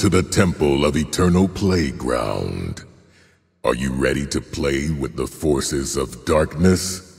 to the Temple of Eternal Playground. Are you ready to play with the forces of darkness?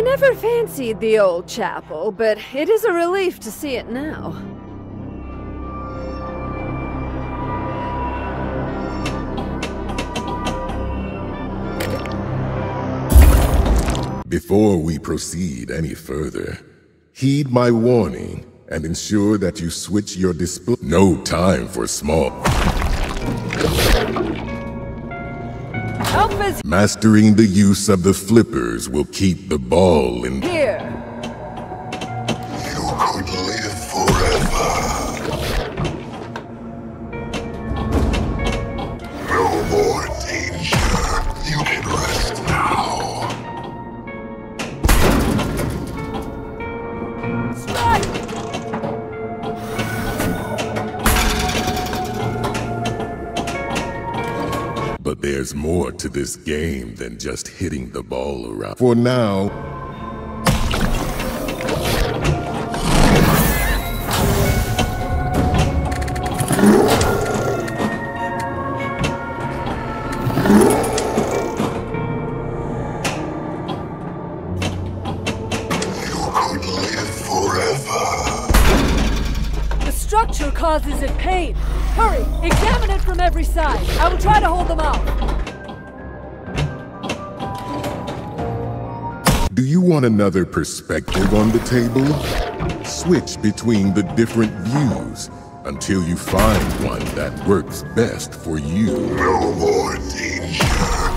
I never fancied the old chapel, but it is a relief to see it now. Before we proceed any further, heed my warning and ensure that you switch your display. No time for small. Mastering the use of the flippers will keep the ball in. here! You could live forever. No more danger. You can rest now. Strike! But there's more to this game than just hitting the ball around. For now, You could live forever. The structure causes it pain. Hurry, examine it from every side. I will try to hold them off. do you want another perspective on the table? Switch between the different views until you find one that works best for you. No more danger.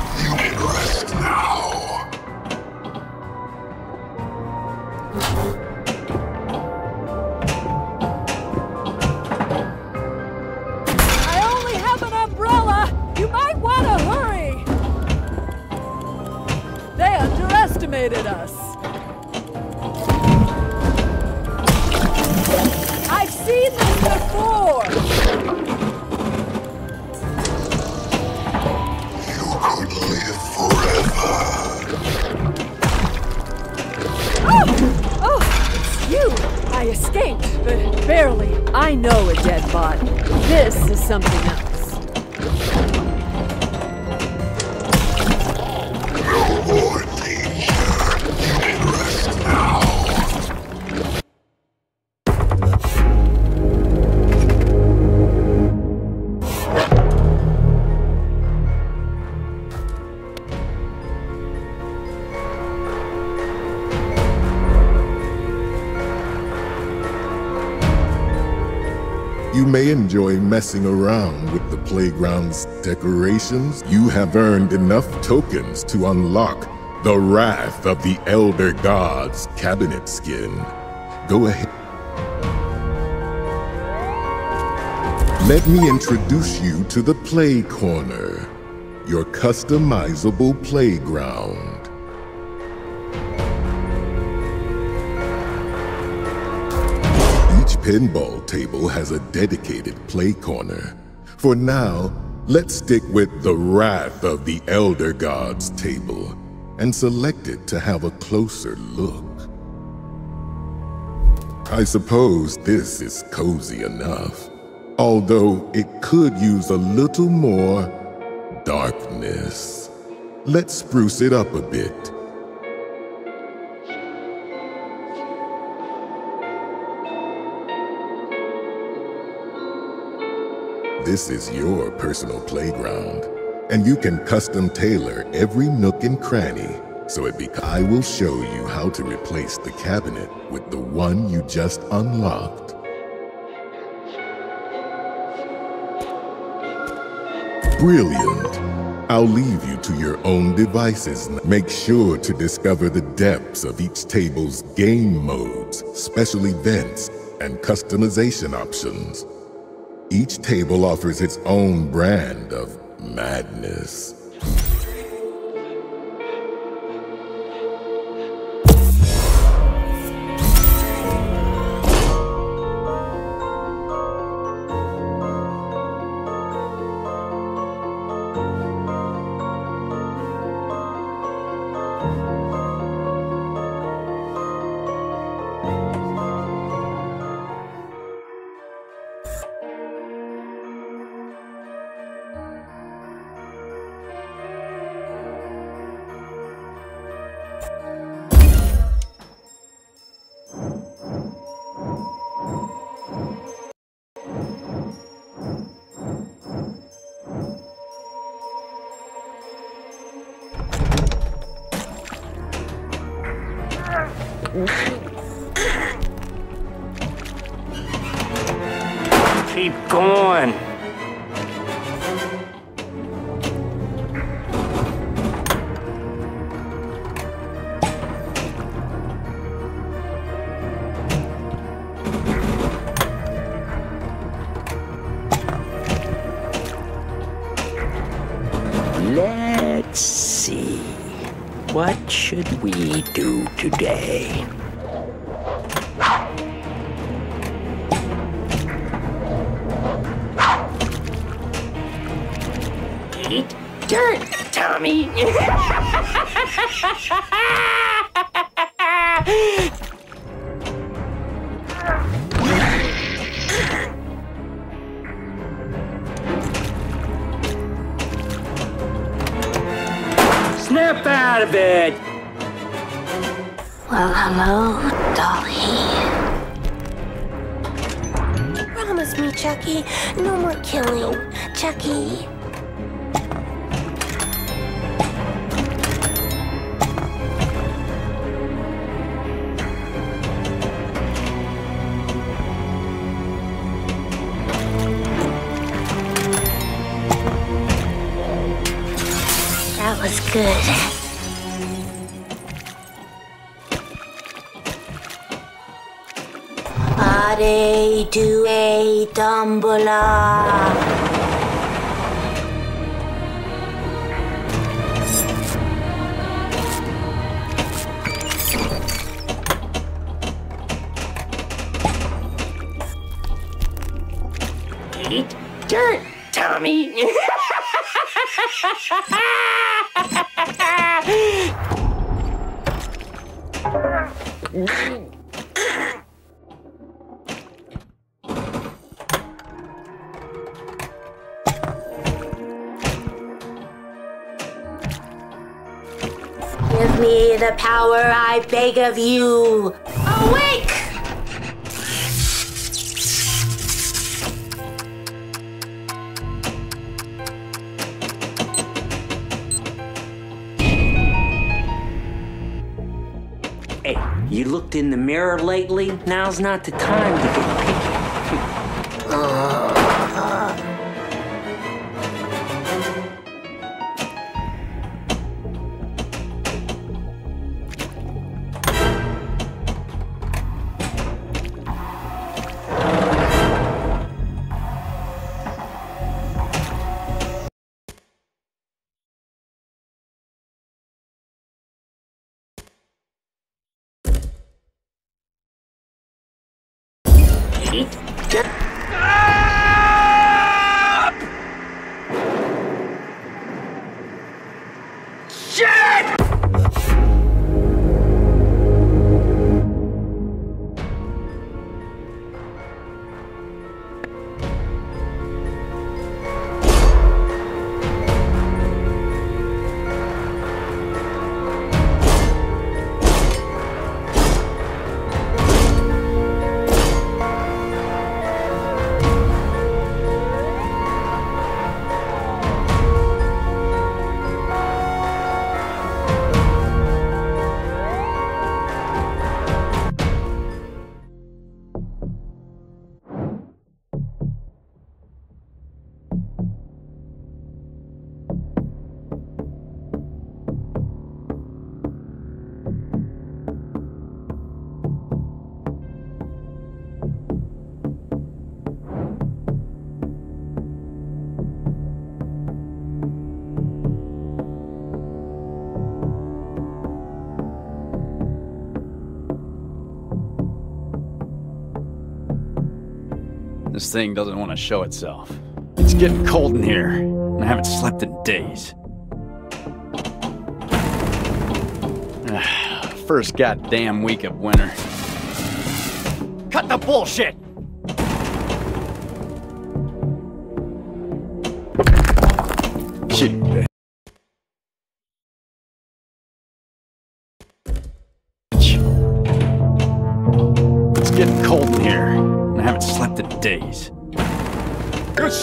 I escaped, but barely. I know a dead body. This is something else. May enjoy messing around with the playground's decorations. You have earned enough tokens to unlock the Wrath of the Elder Gods cabinet skin. Go ahead. Let me introduce you to the Play Corner, your customizable playground. Pinball table has a dedicated play corner. For now, let's stick with the Wrath of the Elder Gods table and select it to have a closer look. I suppose this is cozy enough, although it could use a little more darkness. Let's spruce it up a bit. This is your personal playground, and you can custom tailor every nook and cranny so it be I will show you how to replace the cabinet with the one you just unlocked. Brilliant. I'll leave you to your own devices. Make sure to discover the depths of each table's game modes, special events, and customization options. Each table offers its own brand of madness. Keep going. Let's see. What should we do today? Eat dirt, Tommy. Snap out of it. Well, hello, Dolly. Promise me, Chucky, no more killing. Chucky. That was good. Are to a. Eat dirt, Tommy. the power I beg of you. Awake! Hey, you looked in the mirror lately? Now's not the time to get Eat This thing doesn't want to show itself. It's getting cold in here, and I haven't slept in days. First goddamn week of winter. Cut the bullshit! Shit.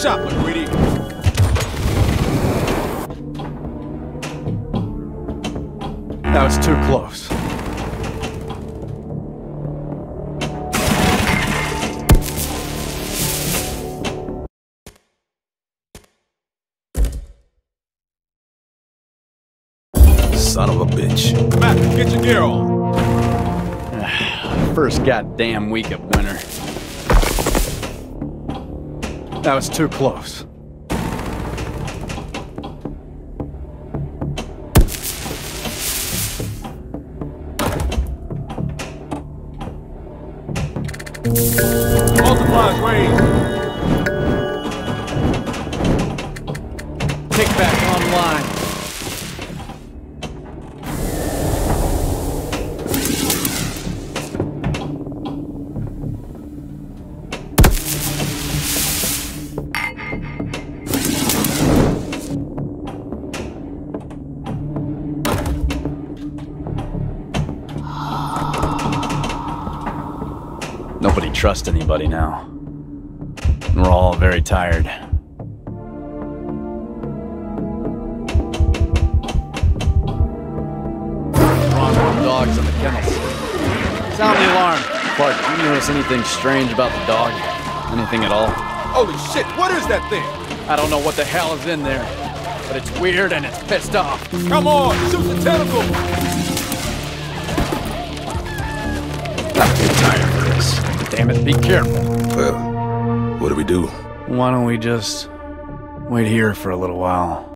Shot, MacReady. That was too close. Son of a bitch. Matt, get your gear on. First goddamn week of winter. That was too close. Multiplies raised. Take back online. Nobody trusts anybody now. And we're all very tired. Wrong dogs in the kennels. Sound the alarm. Clark, did you notice anything strange about the dog? Anything at all? Holy shit, what is that thing? I don't know what the hell is in there, but it's weird and it's pissed off. Come on, shoot the tentacle. Damn it, be careful. Well, what do we do? Why don't we just wait here for a little while?